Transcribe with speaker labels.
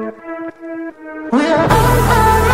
Speaker 1: We are